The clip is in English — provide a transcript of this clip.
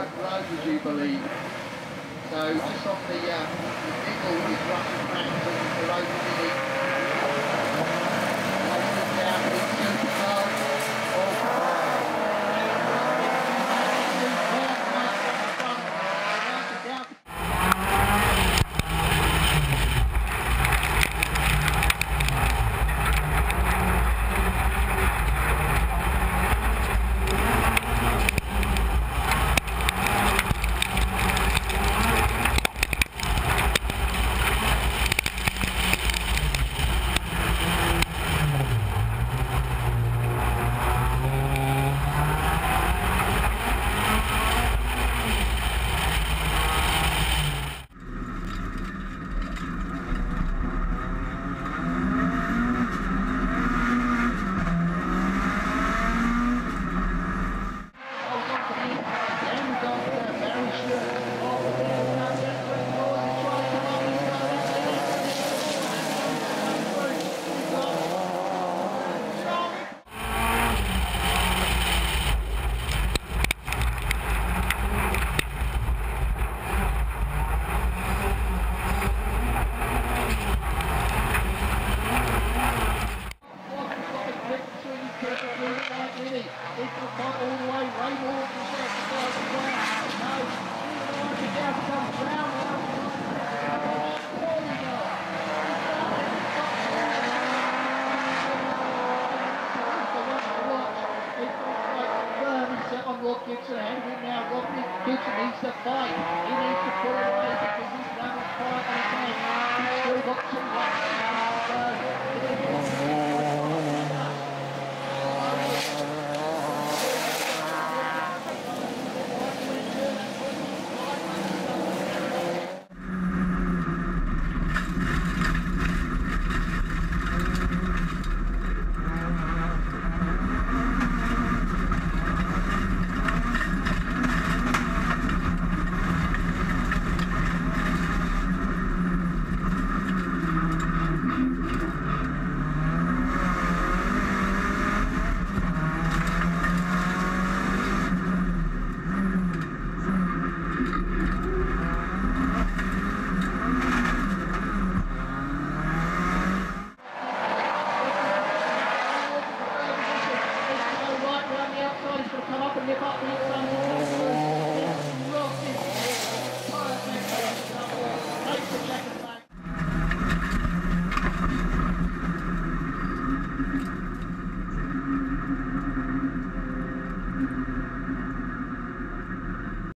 Oak Road, would you believe? So just off the, uh, middle is Russian Crampton, Rob Gibson ahead of him now. Rob Gibson needs to fight. He needs Thank you.